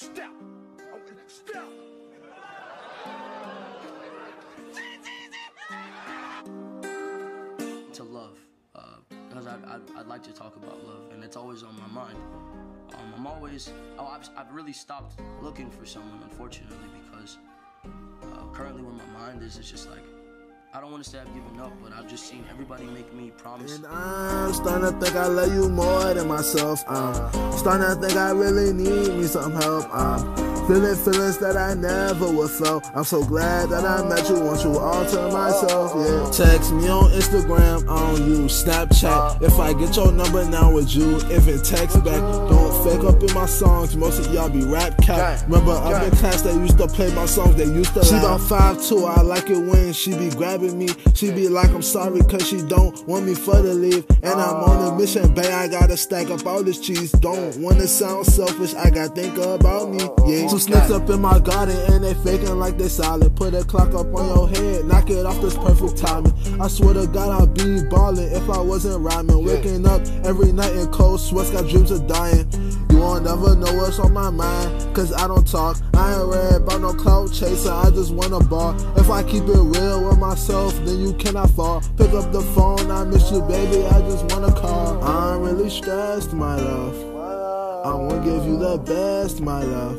Step. Step. to love because I, I, I'd like to talk about love and it's always on my mind um, i'm always oh, I've, I've really stopped looking for someone unfortunately because uh, currently where my mind is it's just like I don't want to say I've given up, but I've just seen everybody make me promise. And I'm starting to think I love you more than myself. Uh. I'm starting to think I really need me some help. I'm feeling feelings that I never would felt. I'm so glad that I met you, want you all to myself. Yeah. Text me on Instagram, I don't use Snapchat. If I get your number now with you, if it text back, don't fake up in my songs. Most of y'all be rap cat. Remember up in class they used to play my songs, they used to. She about five two, I like it when she be grabbing me. She be like, I'm sorry, cause she don't want me for the leave. And I'm on a mission, babe. I gotta stack up all this cheese. Don't wanna sound selfish, I gotta think about me. Yeah. Two snakes up in my garden, and they faking like they solid. Put a clock up on your head, knock it off this perfect timing. I swear to God, I'd be ballin' if I wasn't rhyming. Waking up every night in cold sweats, got dreams of dying. You won't never know what's on my mind, cause I don't talk. I ain't worried about no clout chaser, I just wanna ball. If I keep it real with myself, then you cannot fall. Pick up the phone, I miss you, baby, I just wanna call. I'm really stressed, my love. I wanna give you the best, my love.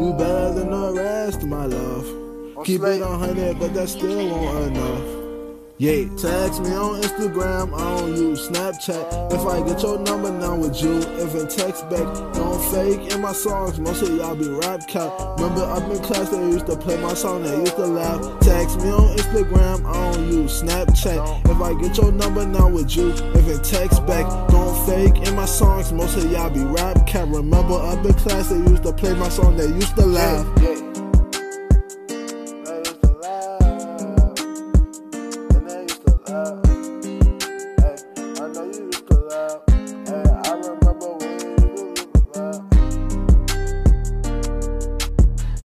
You better than the rest, my love. Keep it on 100, but that still won't enough. Yeah, text me on Instagram, I don't use Snapchat. If I get your number now with you, if it text back, don't fake in my songs. Most of y'all be rap cat. Remember up in class they used to play my song, they used to laugh. Text me on Instagram, I don't use Snapchat. If I get your number now with you, if it text back, don't fake in my Y'all be rap Can't Remember other class they used to play my song, they used to laugh.